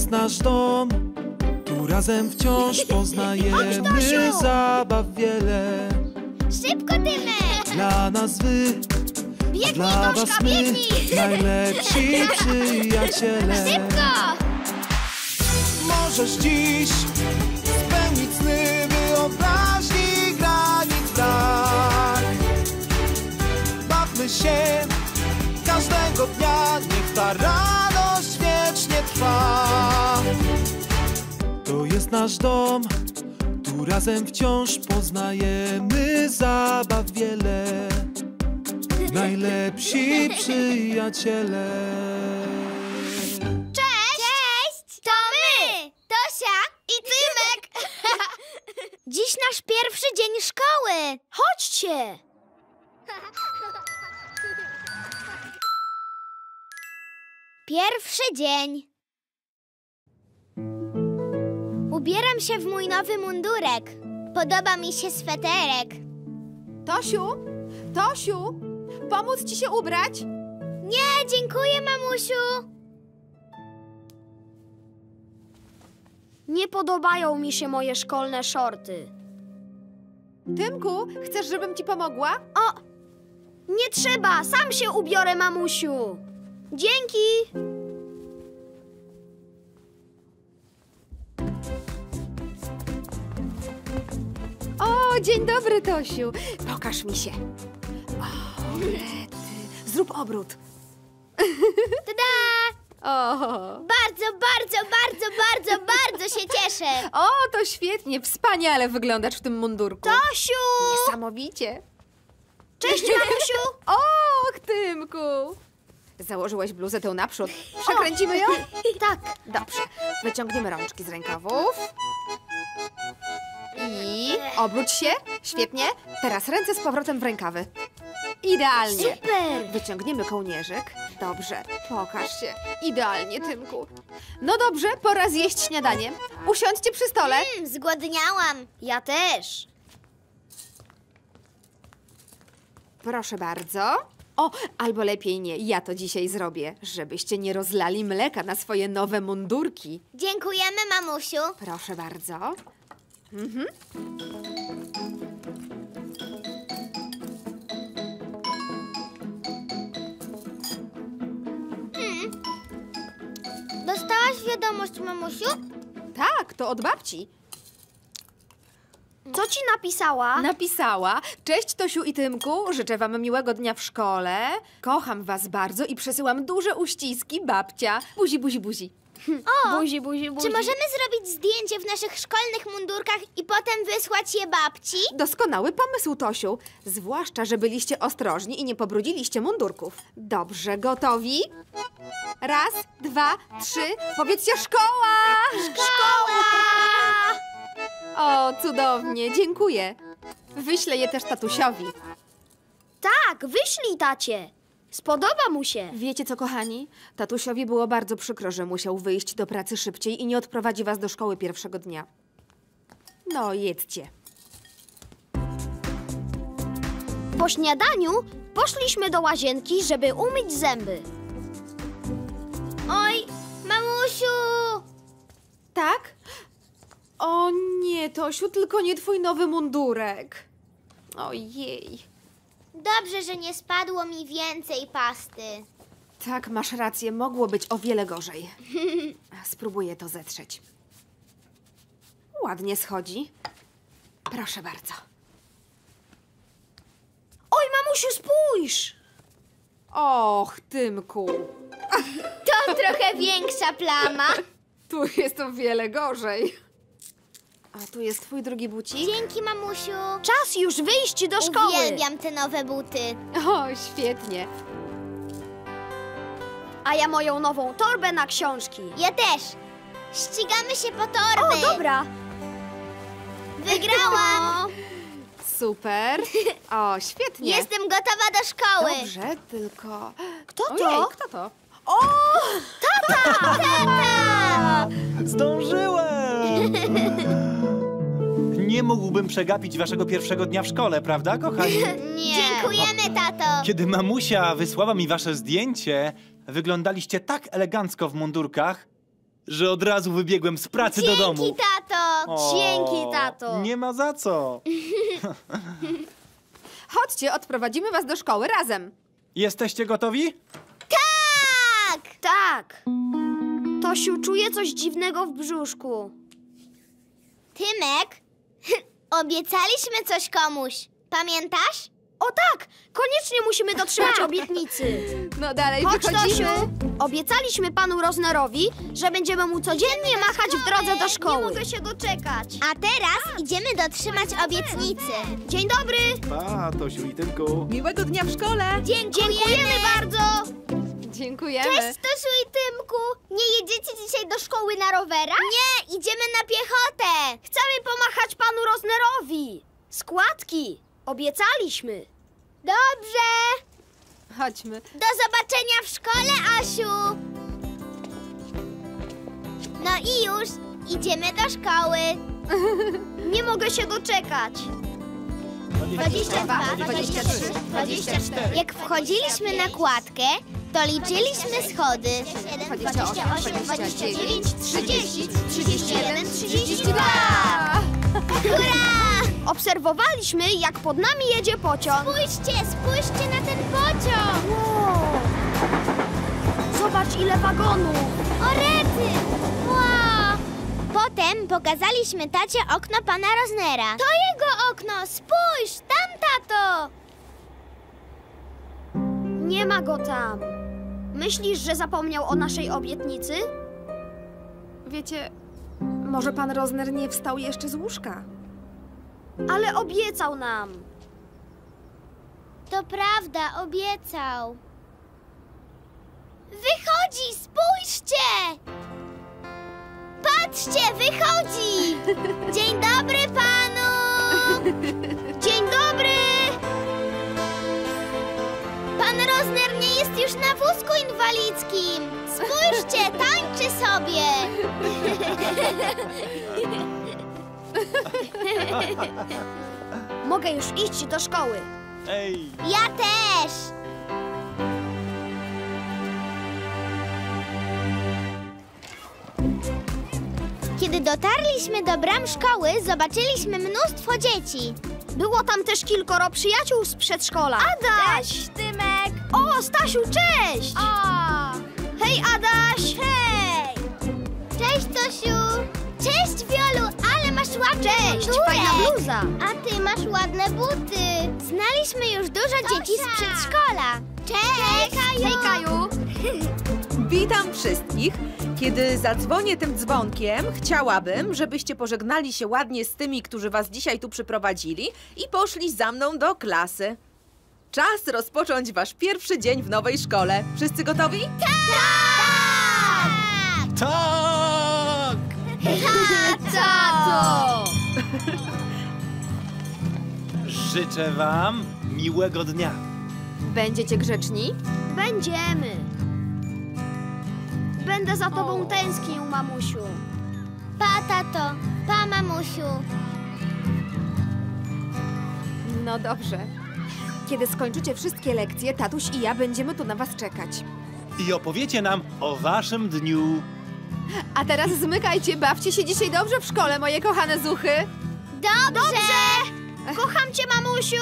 jest nasz dom, tu razem wciąż poznajemy zabaw wiele. Szybko, Tymek! Dla nas wy, Biegnij, dla was my, biegnij! najlepsi przyjaciele. Szybko! Możesz dziś spełnić sny wyobraźni granic brak. Bawmy się każdego dnia, niech ta radość wiecznie trwa. To jest nasz dom, tu razem wciąż poznajemy zabaw wiele. Najlepsi przyjaciele. Cześć! Cześć! To my! Tosia i Tymek! Dziś nasz pierwszy dzień szkoły! Chodźcie! Pierwszy dzień. Ubieram się w mój nowy mundurek. Podoba mi się sweterek. Tosiu, Tosiu, pomóc ci się ubrać? Nie, dziękuję, mamusiu. Nie podobają mi się moje szkolne shorty. Tymku, chcesz, żebym ci pomogła? O! Nie trzeba, sam się ubiorę, mamusiu. Dzięki. Dzień dobry, Tosiu. Pokaż mi się. O, rety. Zrób obrót. Tada! O, Bardzo, bardzo, bardzo, bardzo, bardzo się cieszę. o, to świetnie. Wspaniale wyglądasz w tym mundurku. Tosiu! Niesamowicie. Cześć, mamusiu! Och, Tymku. Założyłaś bluzę tą naprzód. Przekręcimy ją? Tak, Dobrze. Wyciągniemy rączki z rękawów. I obróć się. Świetnie. Teraz ręce z powrotem w rękawy. Idealnie. super. Wyciągniemy kołnierzyk. Dobrze. Pokaż się. Idealnie, Tymku. No dobrze, pora zjeść śniadanie. Usiądźcie przy stole. Mm, zgłodniałam. Ja też. Proszę bardzo. O, albo lepiej nie, ja to dzisiaj zrobię, żebyście nie rozlali mleka na swoje nowe mundurki. Dziękujemy, mamusiu. Proszę bardzo. Dostałaś wiadomość, mamusiu? Tak, to od babci. Co ci napisała? Napisała: Cześć Tosiu i Tymku, życzę wam miłego dnia w szkole. Kocham was bardzo i przesyłam duże uściski, babcia. Buzi, buzi, buzi. Buzi, buzi, buzi. Czy możemy zrobić zdjęcie w naszych szkolnych mundurkach i potem wysłać je babci? Doskonały pomysł, Tosiu. Zwłaszcza, że byliście ostrożni i nie pobrudziliście mundurków. Dobrze, gotowi? Raz, dwa, trzy. Powiedzcie szkoła! Szkoła! O, cudownie, dziękuję. Wyślę je też tatusiowi. Tak, wyślij tacie. Spodoba mu się. Wiecie co, kochani? Tatusiowi było bardzo przykro, że musiał wyjść do pracy szybciej i nie odprowadzi was do szkoły pierwszego dnia. No, jedźcie. Po śniadaniu poszliśmy do łazienki, żeby umyć zęby. Oj, mamusiu! Tak? O nie, Tosiu, tylko nie twój nowy mundurek. Ojej. Dobrze, że nie spadło mi więcej pasty. Tak, masz rację, mogło być o wiele gorzej. Spróbuję to zetrzeć. Ładnie schodzi. Proszę bardzo. Oj, mamusiu, spójrz! Och, Tymku. To trochę większa plama. Tu jest o wiele gorzej. A tu jest twój drugi bucik? Dzięki, mamusiu. Czas już wyjść do szkoły. Uwielbiam te nowe buty. O, świetnie. A ja moją nową torbę na książki. Ja też. Ścigamy się po torby. O, dobra. Wygrałam. Super. O, świetnie. Jestem gotowa do szkoły. Dobrze, tylko... Kto to? Ojej, kto to? Zdążyłem! Nie mógłbym przegapić waszego pierwszego dnia w szkole, prawda, kochani? Nie. Dziękujemy, tato. Kiedy mamusia wysłała mi wasze zdjęcie, wyglądaliście tak elegancko w mundurkach, że od razu wybiegłem z pracy do domu. Dzięki, tato! O, Dzięki, tato. Nie ma za co. Chodźcie, odprowadzimy was do szkoły razem. Jesteście gotowi? Tak! Tak. Tosiu czuje coś dziwnego w brzuszku. Tymek, obiecaliśmy coś komuś. Pamiętasz? O tak! Koniecznie musimy dotrzymać Tak. obietnicy. No dalej, Chodź, wychodzimy. Tosiu! Obiecaliśmy panu Roznerowi, że będziemy mu codziennie machać w drodze do szkoły. Nie mogę się doczekać. A teraz idziemy dotrzymać obietnicy. Dzień dobry! Pa, Tosiu i Tymku. Miłego dnia w szkole! Dziękujemy, Dziękujemy bardzo! Dziękujemy. Cześć, Tosiu i Tymku. Nie jedziecie dzisiaj do szkoły na rowerach? Nie, idziemy na piechotę. Chcemy pomachać panu Roznerowi. Składki. Obiecaliśmy. Dobrze. Chodźmy. Do zobaczenia w szkole, Asiu. No i już, idziemy do szkoły. Nie mogę się doczekać. 22, 23, 24. Jak wchodziliśmy na kładkę, to liczyliśmy schody. 28, 29, 30, 31, 32. Obserwowaliśmy, jak pod nami jedzie pociąg. Spójrzcie, spójrzcie na ten pociąg. Wow. Zobacz, ile wagonów. O rety! Wow! Potem pokazaliśmy tacie okno pana Roznera. To jego okno! Spójrz! Tam, tato! Nie ma go tam. Myślisz, że zapomniał o naszej obietnicy? Wiecie, może pan Rozner nie wstał jeszcze z łóżka. Ale obiecał nam. To prawda, obiecał. Wychodzi! Spójrzcie! Patrzcie, wychodzi! Dzień dobry panu! Dzień dobry! Pan Rozner nie jest już na wózku inwalidzkim. Spójrzcie, tańczy sobie. Mogę już iść do szkoły. Ej, Ja też. Kiedy dotarliśmy do bram szkoły, zobaczyliśmy mnóstwo dzieci. Było tam też kilkoro przyjaciół z przedszkola. Adaś! Tymek! O, Stasiu, cześć! O! Hej, Adaś! Hej! Cześć, Tosiu! Cześć, Wiolu! Ale masz ładny Cześć, mundurek. fajna bluza. A ty masz ładne buty. Znaliśmy już dużo dzieci z przedszkola. Cześć! Hej, Kaju! Witam wszystkich. Kiedy zadzwonię tym dzwonkiem, chciałabym, żebyście pożegnali się ładnie z tymi, którzy was dzisiaj tu przyprowadzili i poszli za mną do klasy. Czas rozpocząć wasz pierwszy dzień w nowej szkole. Wszyscy gotowi? Tak! tak! Życzę wam miłego dnia. Będziecie grzeczni? Będziemy. Będę za tobą tęsknił, mamusiu. Pa, tato. Pa, mamusiu. No dobrze. Kiedy skończycie wszystkie lekcje, tatuś i ja będziemy tu na was czekać. I opowiecie nam o waszym dniu. A teraz zmykajcie, bawcie się dzisiaj dobrze w szkole, moje kochane zuchy. Dobrze! Kocham cię, mamusiu!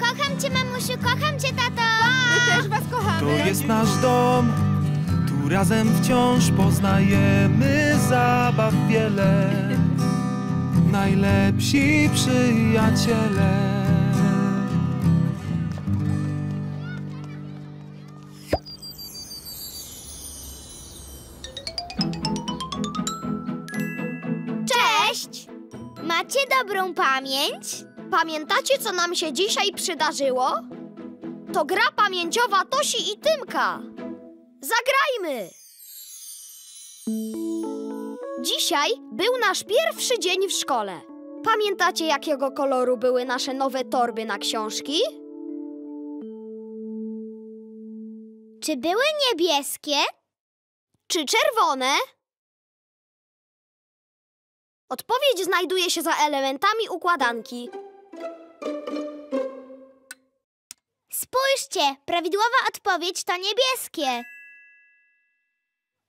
Kocham cię, mamusiu, kocham cię, tato! My też was kochamy. To jest nasz dom, tu razem wciąż poznajemy zabaw wiele. Najlepsi przyjaciele. Macie dobrą pamięć? Pamiętacie, co nam się dzisiaj przydarzyło? To gra pamięciowa Tosi i Tymka. Zagrajmy! Dzisiaj był nasz pierwszy dzień w szkole. Pamiętacie, jakiego koloru były nasze nowe torby na książki? Czy były niebieskie? Czy czerwone? Odpowiedź znajduje się za elementami układanki. Spójrzcie, prawidłowa odpowiedź to niebieskie.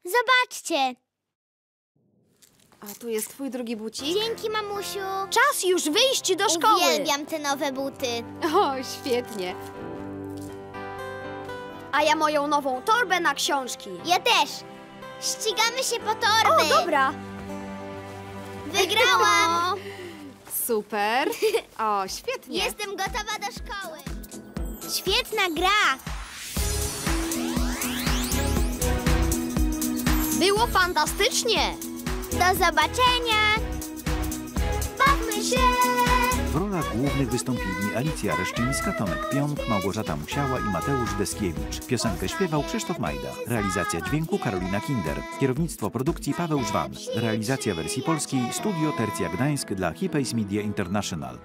Zobaczcie, A tu jest twój drugi bucik. Dzięki, mamusiu. Czas już wyjść do szkoły. Uwielbiam te nowe buty. O, świetnie. A ja moją nową torbę na książki. Ja też. Ścigamy się po torby. O, dobra. Wygrałam. Super. O, świetnie. Jestem gotowa do szkoły. Świetna gra. Było fantastycznie. Do zobaczenia. Bawmy się. W rolach głównych wystąpili Alicja Reszczyńska, Tomek Pionk, Małgorzata Musiała i Mateusz Deskiewicz. Piosenkę śpiewał Krzysztof Majda. Realizacja dźwięku Karolina Kinder. Kierownictwo produkcji Paweł Żwan. Realizacja wersji polskiej Studio Tercja Gdańsk dla Hipays Media International.